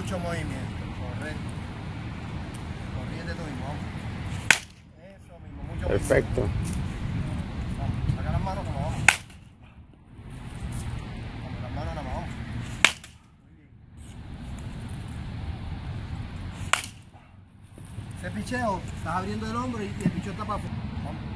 mucho movimiento, correcto. Corriente tú mismo, vamos. Eso mismo, mucho Perfecto. Vamos, saca las manos como vamos. Vamos, las manos nada más, vamos. Muy bien. Ese picheo, estás abriendo el hombro y y el picheo está para afuera.